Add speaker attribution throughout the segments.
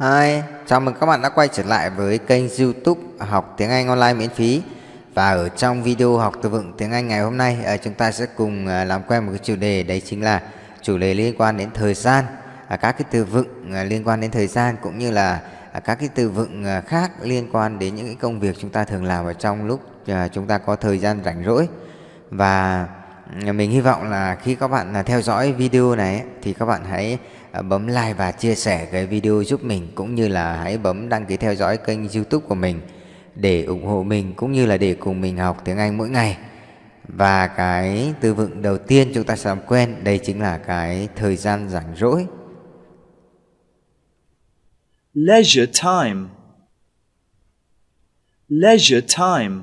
Speaker 1: Hi, chào mừng các bạn đã quay trở lại với kênh YouTube học tiếng Anh online miễn phí. Và ở trong video học từ vựng tiếng Anh ngày hôm nay, à, chúng ta sẽ cùng à, làm quen một cái chủ đề đấy chính là chủ đề liên quan đến thời gian, à, các cái từ vựng liên quan đến thời gian cũng như là các cái từ vựng khác liên quan đến những cái công việc chúng ta thường làm ở trong lúc chúng ta có thời gian rảnh rỗi. Và mình hy vọng là khi các bạn theo dõi video này thì các bạn hãy bấm like và chia sẻ cái video giúp mình cũng như là hãy bấm đăng ký theo dõi kênh youtube của mình để ủng hộ mình cũng như là để cùng mình học tiếng Anh mỗi ngày. Và cái từ vựng đầu tiên chúng ta sẽ làm quen, đây chính là cái thời gian rảnh rỗi.
Speaker 2: Leisure time. Leisure time.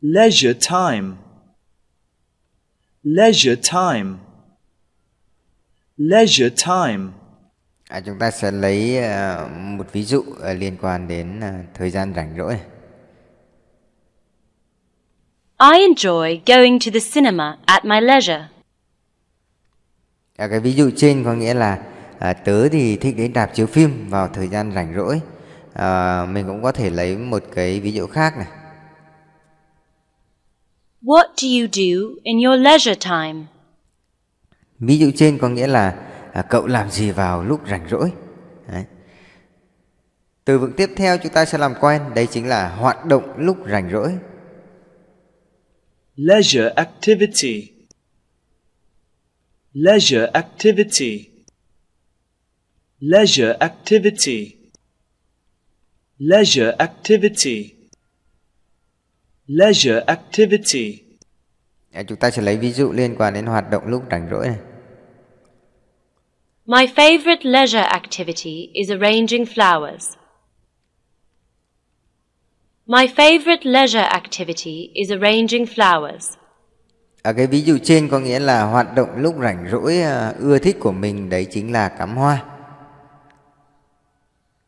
Speaker 2: Leisure time. Leisure time leisure time.
Speaker 1: À, chúng ta sẽ lấy uh, một ví dụ uh, liên quan đến uh, thời gian rảnh rỗi.
Speaker 3: I enjoy going to the cinema at my leisure.
Speaker 1: À, cái ví dụ trên có nghĩa là à, tớ thì thích đến đạp chiếu phim vào thời gian rảnh rỗi. À, mình cũng có thể lấy một cái ví dụ khác này.
Speaker 3: What do you do in your leisure time?
Speaker 1: Ví dụ trên có nghĩa là à, cậu làm gì vào lúc rảnh rỗi. Đấy. Từ vựng tiếp theo chúng ta sẽ làm quen, đây chính là hoạt động lúc rảnh rỗi.
Speaker 2: Leisure activity. Leisure activity. Leisure activity. Leisure activity. Leisure activity.
Speaker 1: À, chúng ta sẽ lấy ví dụ liên quan đến hoạt động lúc rảnh rỗi này.
Speaker 3: My favorite leisure activity is arranging flowers. My favorite leisure activity is arranging flowers.
Speaker 1: Ở cái ví dụ trên có nghĩa là hoạt động lúc rảnh rỗi à, ưa thích của mình đấy chính là cắm hoa.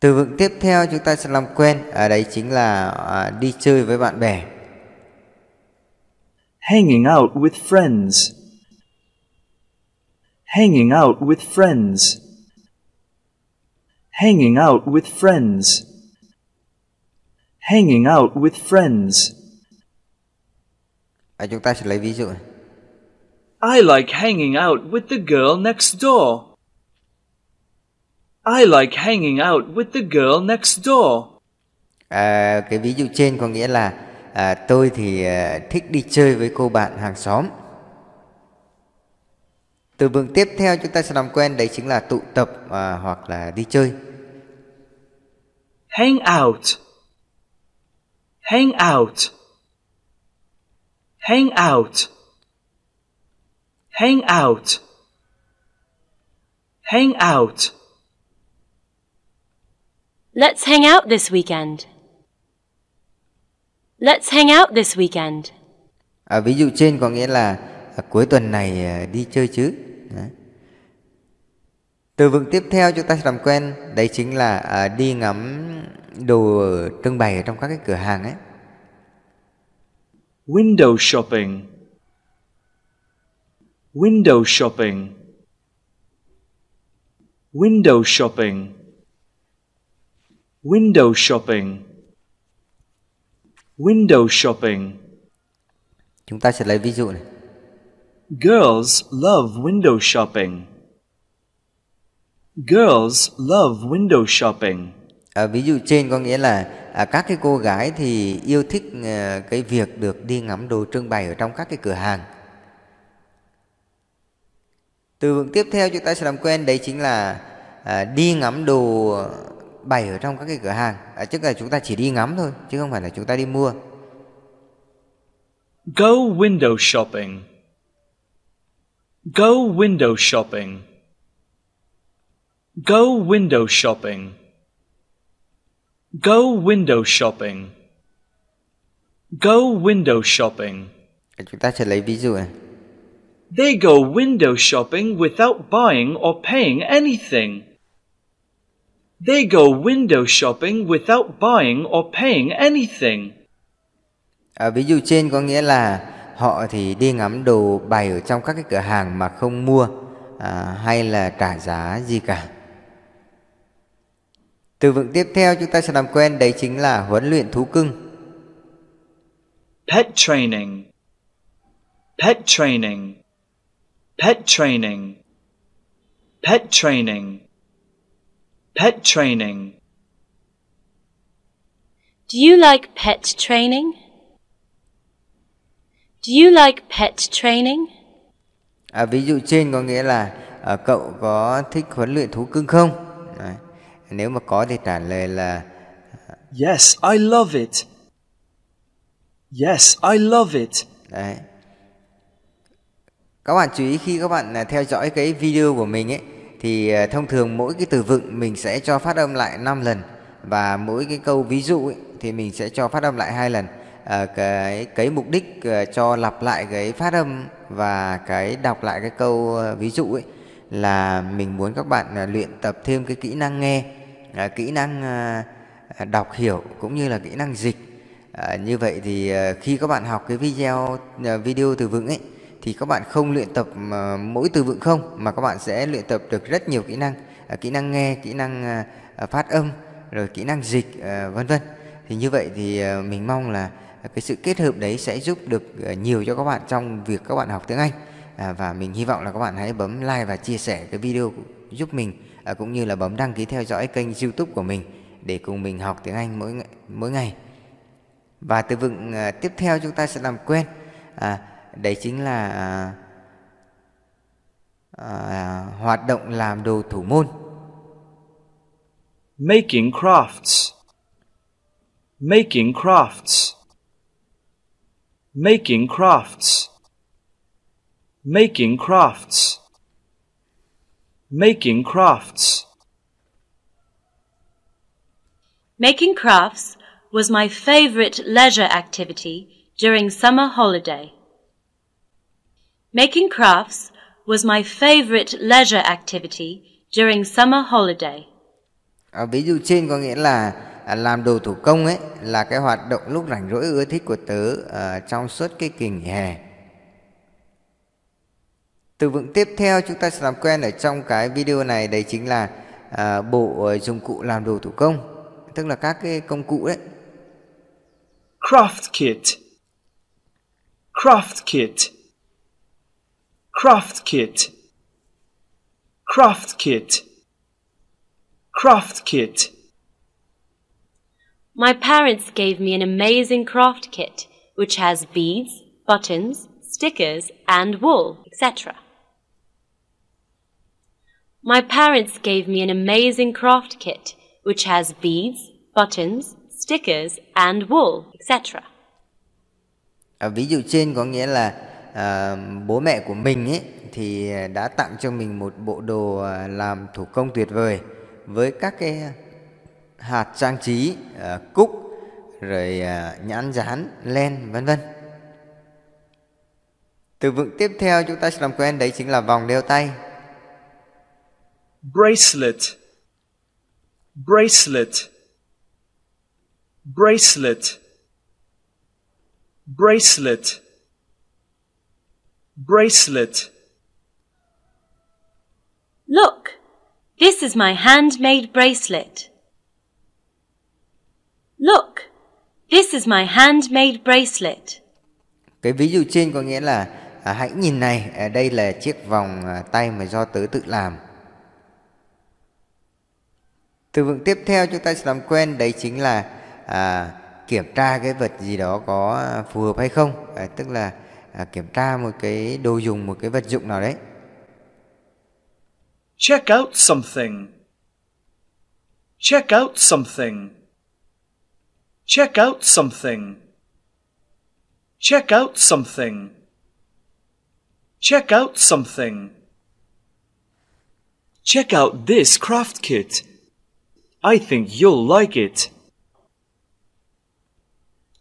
Speaker 1: Từ vựng tiếp theo chúng ta sẽ làm quen ở đây chính là à, đi chơi với bạn bè.
Speaker 2: Hanging out with friends, hanging out with friends, hanging out with friends, hanging out with friends.
Speaker 1: À, chúng ta sẽ lấy ví dụ.
Speaker 2: I like hanging out with the girl next door. I like hanging out with the girl next door.
Speaker 1: À, cái ví dụ trên có nghĩa là à, tôi thì à, thích đi chơi với cô bạn hàng xóm. Từ vựng tiếp theo chúng ta sẽ làm quen đấy chính là tụ tập à, hoặc là đi chơi.
Speaker 2: Hang out. Hang out. Hang out. Hang out. Hang out.
Speaker 3: Let's hang out this weekend. Let's hang out this weekend.
Speaker 1: À, ví dụ trên có nghĩa là à, cuối tuần này à, đi chơi chứ. Đấy. Từ vựng tiếp theo chúng ta sẽ làm quen đấy chính là à, đi ngắm đồ trưng bày ở trong các cái cửa hàng ấy.
Speaker 2: Window shopping. Window shopping. Window shopping. Window shopping. Window shopping.
Speaker 1: Chúng ta sẽ lấy ví dụ này.
Speaker 2: Girls love window shopping. Girls love window shopping.
Speaker 1: À, ví dụ trên có nghĩa là à, các cái cô gái thì yêu thích à, cái việc được đi ngắm đồ trưng bày ở trong các cái cửa hàng. Từ vựng tiếp theo chúng ta sẽ làm quen đấy chính là à, đi ngắm đồ bày ở trong các cái cửa hàng. À, tức là chúng ta chỉ đi ngắm thôi chứ không phải là chúng ta đi mua.
Speaker 2: Go window shopping. Go window shopping. Go window shopping. Go window shopping. Go window shopping.
Speaker 1: À, chúng ta sẽ lấy ví dụ này.
Speaker 2: They go window shopping without buying or paying anything. They go window shopping without buying or paying anything.
Speaker 1: À, ví dụ trên có nghĩa là họ thì đi ngắm đồ bày ở trong các cái cửa hàng mà không mua à, hay là trả giá gì cả. Từ vựng tiếp theo chúng ta sẽ làm quen đấy chính là huấn luyện thú cưng.
Speaker 2: Pet training. Pet training. Pet training. Pet training. Pet training.
Speaker 3: Do you like pet training? Do you like pet training?
Speaker 1: À, ví dụ trên có nghĩa là à, cậu có thích huấn luyện thú cưng không? Đấy. Nếu mà có thì trả lời là
Speaker 2: Yes, I love it. Yes, I love it.
Speaker 1: đấy. Các bạn chú ý khi các bạn à, theo dõi cái video của mình ấy thì ờ, thông thường mỗi cái từ vựng mình sẽ cho phát âm lại 5 lần và mỗi cái câu ví dụ ấy, thì mình sẽ cho phát âm lại hai lần. À, cái cái mục đích ờ, cho lặp lại cái phát âm và cái đọc lại cái câu ví dụ ấy là mình muốn các bạn luyện tập thêm cái kỹ năng nghe, à, kỹ năng à, đọc hiểu cũng như là kỹ năng dịch. À, như vậy thì khi các bạn học cái video video từ vựng ấy thì các bạn không luyện tập ờ, mỗi từ vựng không mà các bạn sẽ luyện tập được rất nhiều kỹ năng, ờ, kỹ năng nghe, kỹ năng ờ, phát âm, rồi kỹ năng dịch vân vân. Thì như vậy thì mình mong là cái sự kết hợp đấy sẽ giúp được nhiều cho các bạn trong việc các bạn học tiếng Anh. À, và mình hy vọng là các bạn hãy bấm like và chia sẻ cái video giúp mình cũng như là bấm đăng ký theo dõi kênh YouTube của mình để cùng mình học tiếng Anh mỗi mỗi ngày. Và từ vựng tiếp theo chúng ta sẽ làm quen à, đấy chính là à, à, hoạt động làm đồ thủ môn.
Speaker 2: Making crafts. Making crafts. Making crafts. Making crafts. Making crafts.
Speaker 3: Making crafts was my favorite leisure activity during summer holiday. Making crafts was my favorite leisure activity during summer holiday.
Speaker 1: À, ví dụ trên có nghĩa là à, làm đồ thủ công ấy là cái hoạt động lúc rảnh rỗi ưa thích của tớ à, trong suốt cái kỳ nghỉ hè. Từ vựng tiếp theo chúng ta sẽ làm quen ở trong cái video này đấy chính là à, bộ ờ, dụng cụ làm đồ thủ công, tức là các cái công cụ đấy.
Speaker 2: Craft kit. Craft kit. Craft kit. Craft kit. Craft kit.
Speaker 3: My parents gave me an amazing craft kit which has beads, buttons, stickers, and wool, etc. My parents gave me an amazing craft kit which has beads, buttons, stickers, and wool, etc.
Speaker 1: À, ví dụ trên có nghĩa là à, bố mẹ của mình ấy thì đã tặng cho mình một bộ đồ ờ, làm thủ công tuyệt vời với các cái hạt trang trí, à, cúc, rồi à, nhãn dán, len, vân vân. Từ vựng tiếp theo chúng ta sẽ làm quen đấy chính là vòng đeo tay.
Speaker 2: Bracelet. Bracelet. Bracelet. Bracelet. Bracelet.
Speaker 3: Look, this is my handmade bracelet. Look, this is my handmade bracelet.
Speaker 1: Cái ví dụ trên có nghĩa là à, hãy nhìn này, à, đây là chiếc vòng à, tay mà do tớ tự làm. Từ vựng tiếp theo chúng ta sẽ làm quen đấy chính là à, kiểm tra cái vật gì đó có phù hợp hay không, à, tức là à, À, kiểm tra một cái đồ dùng, một cái vật dụng nào đấy.
Speaker 2: Check out something. Check out something. Check out something. Check out something. Check out something. Check out this craft kit. I think you'll like it.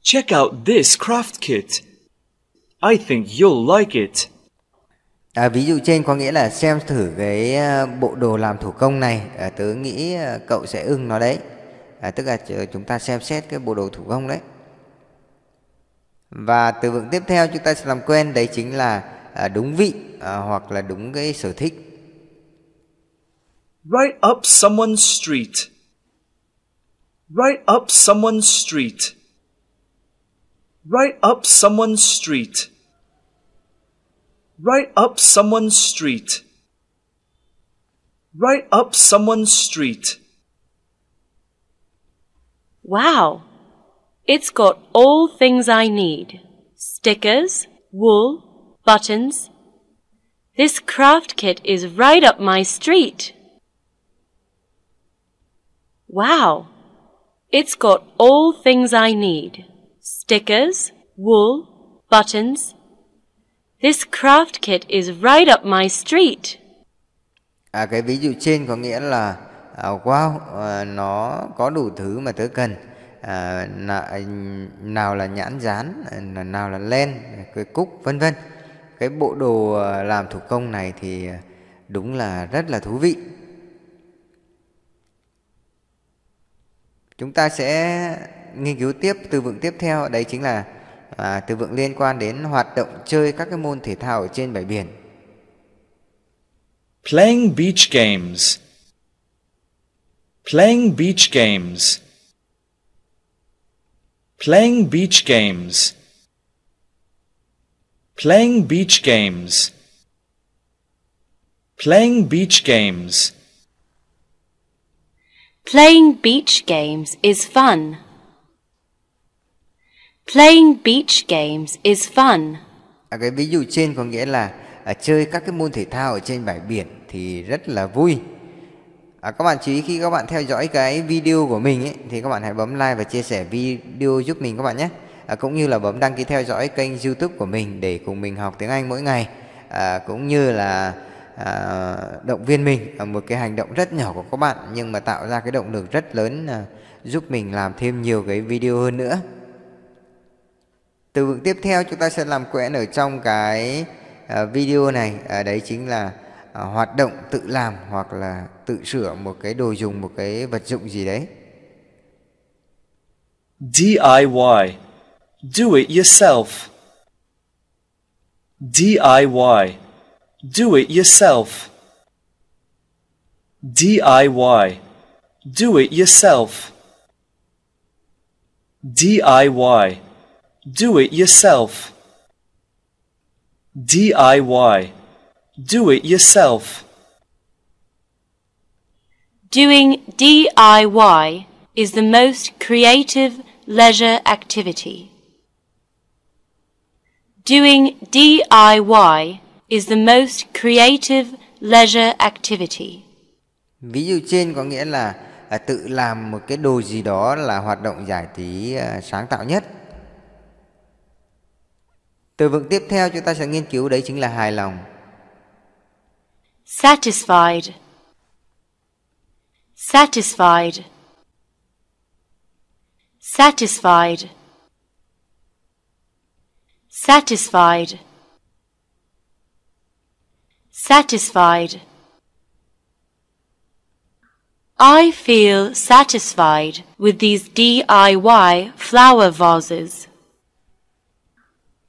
Speaker 2: Check out this craft kit. I think you'll like it.
Speaker 1: À, ví dụ trên có nghĩa là xem thử cái à, bộ đồ làm thủ công này, à, tớ nghĩ à, cậu sẽ ưng nó đấy. À, tức là ch- chúng ta xem xét cái bộ đồ thủ công đấy. Và từ vựng tiếp theo chúng ta sẽ làm quen đấy chính là à, đúng vị à, hoặc là đúng cái sở thích.
Speaker 2: Right up someone's street. Right up someone's street. Right up someone's street. Right up someone's street. Right up someone's street.
Speaker 3: Wow! It's got all things I need. Stickers, wool, buttons. This craft kit is right up my street. Wow! It's got all things I need. Stickers, wool, buttons. This craft kit is right up my street.
Speaker 1: À, cái ví dụ trên có nghĩa là à, wow à, nó có đủ thứ mà tớ cần à, nào là nhãn dán à, nào là len cái cúc vân vân cái bộ đồ à, làm thủ công này thì à, đúng là rất là thú vị chúng ta sẽ nghiên cứu tiếp từ vựng tiếp theo đấy chính là à, từ vựng liên quan đến hoạt động chơi các cái môn thể thao ở trên bãi biển.
Speaker 2: Playing beach games. Playing beach games. Playing beach games. Playing beach games. Playing beach games.
Speaker 3: Playing beach games is fun. Playing beach games is fun.
Speaker 1: À, cái ví dụ trên có nghĩa là à, chơi các cái môn thể thao ở trên bãi biển thì rất là vui. À, các bạn chú ý khi các bạn theo dõi cái video của mình ấy, thì các bạn hãy bấm like và chia sẻ video giúp mình các bạn nhé. À, cũng như là bấm đăng ký theo dõi kênh YouTube của mình để cùng mình học tiếng Anh mỗi ngày. À, cũng như là à, động viên mình ở một cái hành động rất nhỏ của các bạn nhưng mà tạo ra cái động lực rất lớn à, giúp mình làm thêm nhiều cái video hơn nữa từ vựng tiếp theo chúng ta sẽ làm quen ở trong cái ờ, video này ờ, đấy chính là ờ, hoạt động tự làm hoặc là tự sửa một cái đồ dùng, một cái vật dụng gì đấy
Speaker 2: DIY Do it yourself DIY Do it yourself. DIY. Do it yourself. DIY. Do it yourself. DIY. Do it yourself.
Speaker 3: Doing DIY is the most creative leisure activity. Doing DIY is the most creative leisure activity.
Speaker 1: Ví dụ trên có nghĩa là à, tự làm một cái đồ gì đó là hoạt động giải trí à, sáng tạo nhất. Từ vựng tiếp theo chúng ta sẽ nghiên cứu, đấy chính là hài lòng.
Speaker 3: Satisfied. Satisfied. Satisfied. Satisfied. Satisfied. I feel satisfied with these DIY flower vases.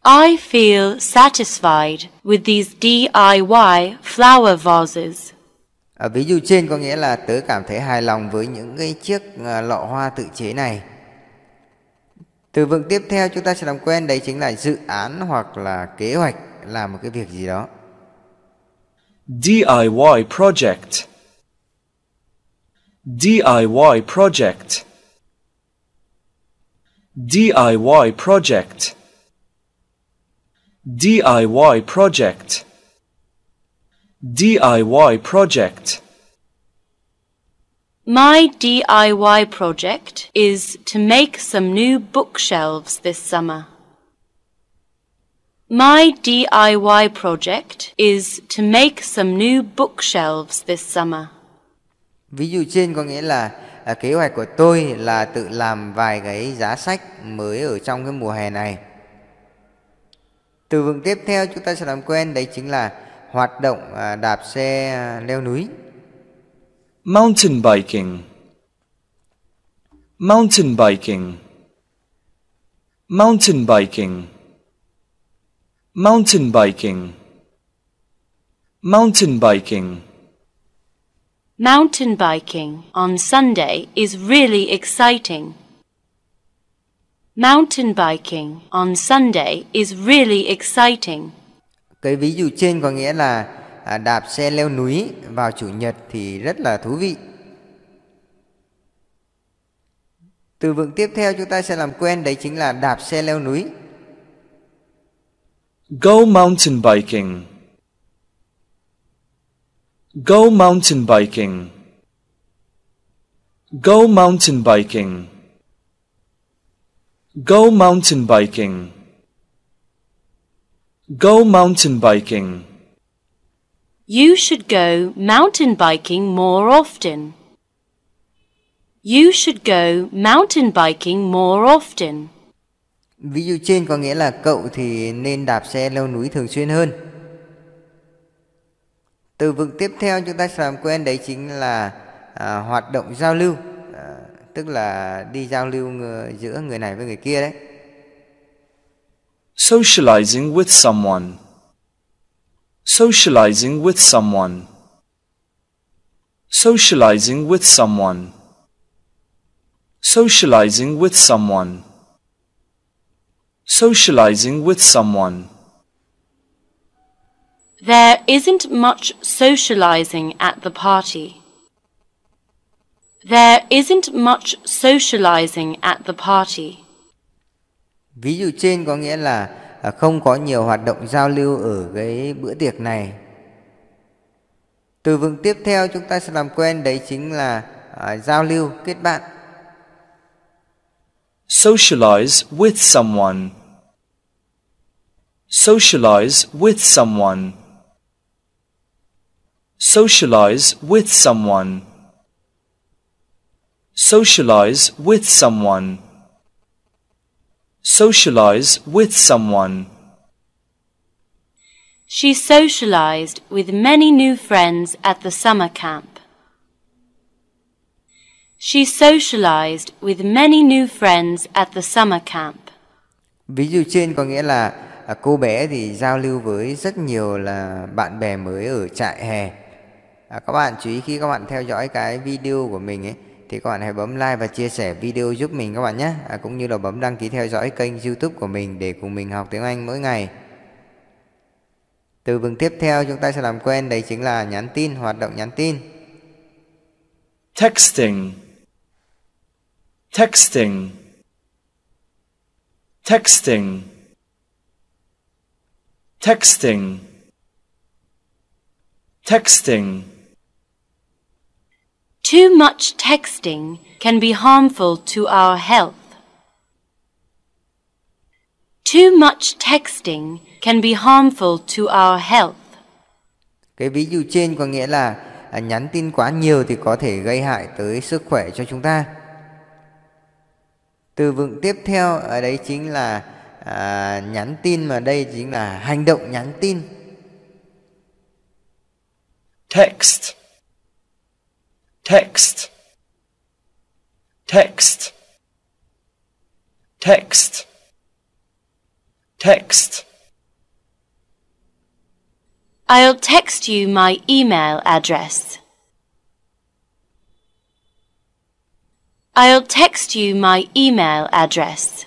Speaker 3: I feel satisfied with these DIY flower vases.
Speaker 1: Ở ví dụ trên có nghĩa là tớ cảm thấy hài lòng với những cái chiếc à, lọ hoa tự chế này. Từ vựng tiếp theo chúng ta sẽ làm quen đấy chính là dự án hoặc là kế hoạch làm một cái việc gì đó.
Speaker 2: DIY project DIY project DIY project DIY project DIY project
Speaker 3: My DIY project is to make some new bookshelves this summer. My DIY project is to make some new bookshelves this summer.
Speaker 1: Ví dụ trên có nghĩa là à, kế hoạch của tôi là tự làm vài cái giá sách mới ở trong cái mùa hè này. Từ vựng tiếp theo chúng ta sẽ làm quen đấy chính là hoạt động à, đạp xe à, leo núi.
Speaker 2: Mountain biking Mountain biking Mountain biking Mountain biking. Mountain biking.
Speaker 3: Mountain biking on Sunday is really exciting. Mountain biking on Sunday is really exciting.
Speaker 1: Cái ví dụ trên có nghĩa là à, đạp xe leo núi vào chủ nhật thì rất là thú vị. Từ vựng tiếp theo chúng ta sẽ làm quen đấy chính là đạp xe leo núi.
Speaker 2: Go mountain biking. Go mountain biking. Go mountain biking. Go mountain biking. Go mountain biking.
Speaker 3: You should go mountain biking more often. You should go mountain biking more often.
Speaker 1: Ví dụ trên có nghĩa là cậu thì nên đạp xe leo núi thường xuyên hơn. Từ vựng tiếp theo chúng ta sẽ làm quen đấy chính là à, hoạt động giao lưu, tức là đi giao lưu giữa người này với người kia đấy.
Speaker 2: Socializing with someone. Socializing with someone. Socializing with someone. Socializing with someone. Socializing with someone.
Speaker 3: There isn't much socializing at the party. There isn't much socializing at the party.
Speaker 1: Ví dụ trên có nghĩa là à, không có nhiều hoạt động giao lưu ở cái bữa tiệc này. Từ vựng tiếp theo chúng ta sẽ làm quen đấy chính là à, giao lưu, kết bạn.
Speaker 2: Socialize with someone. Socialize with someone. Socialize with someone. Socialize with someone. Socialize with someone.
Speaker 3: She socialized with many new friends at the summer camp. She socialized with many new friends at the summer camp.
Speaker 1: Ví dụ trên có nghĩa là à, cô bé thì giao lưu với rất nhiều là bạn bè mới ở trại hè. À, các bạn chú ý khi các bạn theo dõi cái video của mình ấy thì các bạn hãy bấm like và chia sẻ video giúp mình các bạn nhé. À, cũng như là bấm đăng ký theo dõi kênh YouTube của mình để cùng mình học tiếng Anh mỗi ngày. Từ vựng tiếp theo chúng ta sẽ làm quen đấy chính là nhắn tin, hoạt động nhắn tin.
Speaker 2: Texting. Texting. Texting. Texting. Texting.
Speaker 3: Too much texting can be harmful to our health. Too much texting can be harmful to our health.
Speaker 1: Cái ví dụ trên có nghĩa là à, nhắn tin quá nhiều thì có thể gây hại tới sức khỏe cho chúng ta. Từ vựng tiếp theo ở đây chính là à, nhắn tin mà đây chính là hành động nhắn tin.
Speaker 2: Text. Text. Text. Text. Text.
Speaker 3: I'll text you my email address. I'll text you my email address.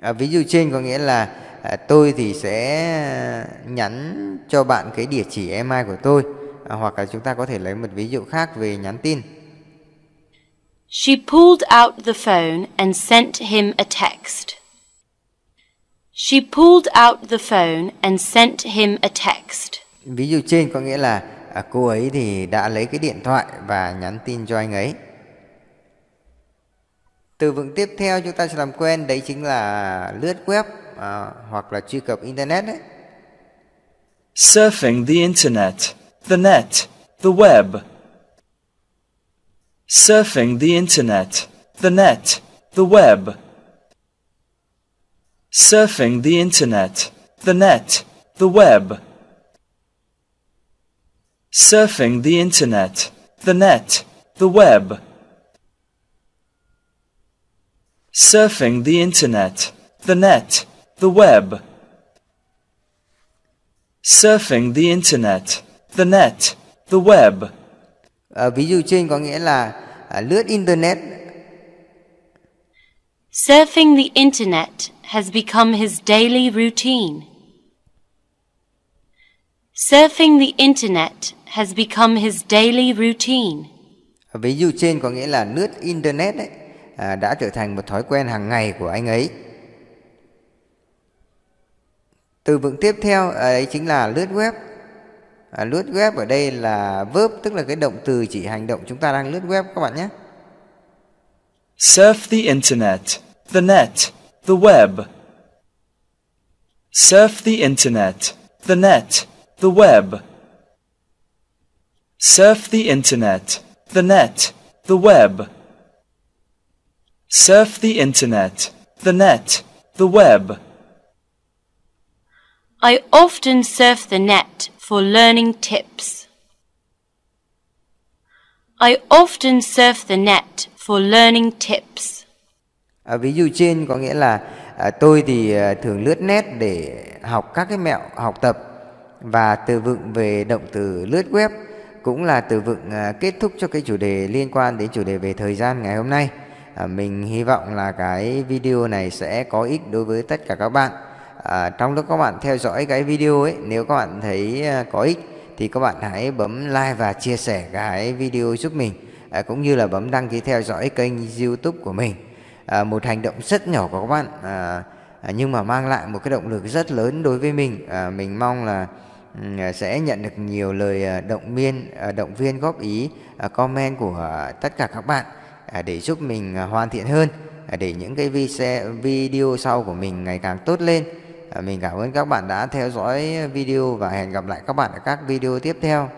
Speaker 1: À, ví dụ trên có nghĩa là à, tôi thì sẽ nhắn cho bạn cái địa chỉ email của tôi à, hoặc là chúng ta có thể lấy một ví dụ khác về nhắn tin.
Speaker 3: She pulled out the phone and sent him a text. She pulled out the phone and sent him a text.
Speaker 1: Ví dụ trên có nghĩa là à, cô ấy thì đã lấy cái điện thoại và nhắn tin cho anh ấy. Từ vựng tiếp theo chúng ta sẽ làm quen đấy chính là lướt web à, hoặc là truy cập internet đấy.
Speaker 2: Surfing the internet, the net, the web. Surfing the internet, the net, the web. Surfing the internet, the net, the web. Surfing the internet, the net, the web. Surfing the internet, the net, the web. Surfing the internet, the net, the web.
Speaker 1: À, ví dụ trên có nghĩa là à, lướt internet.
Speaker 3: Surfing the internet has become his daily routine. Surfing the internet has become his daily routine.
Speaker 1: Ví dụ trên có nghĩa là lướt internet ấy, à, đã trở thành một thói quen hàng ngày của anh ấy. Từ vựng tiếp theo à, ấy chính là lướt web. À, lướt web ở đây là verb tức là cái động từ chỉ hành động chúng ta đang lướt web các bạn nhé.
Speaker 2: Surf the internet, the net, the web. Surf the internet, the net, the web. Surf the internet, the net, the web. Surf the internet, the net, the web.
Speaker 3: I often surf the net for learning tips. I often surf the net for learning tips.
Speaker 1: À, ví dụ trên có nghĩa là à, tôi thì à, thường lướt net để học các cái mẹo học tập và từ vựng về động từ lướt web cũng là từ vựng à, kết thúc cho cái chủ đề liên quan đến chủ đề về thời gian ngày hôm nay. À, mình hy vọng là cái video này sẽ có ích đối với tất cả các bạn. À, trong lúc các bạn theo dõi cái video ấy, nếu các bạn thấy ờ, có ích thì các bạn hãy bấm like và chia sẻ cái video giúp mình à, cũng như là bấm đăng ký theo dõi kênh YouTube của mình. À, một hành động rất nhỏ của các bạn à, nhưng mà mang lại một cái động lực rất lớn đối với mình. À, mình mong là sẽ nhận được nhiều lời động viên động viên góp ý comment của tất cả các bạn để giúp mình hoàn thiện hơn để những cái video sau của mình ngày càng tốt lên. Dạ, mình cảm ơn các bạn đã theo dõi video và hẹn gặp lại các bạn ở các video tiếp theo.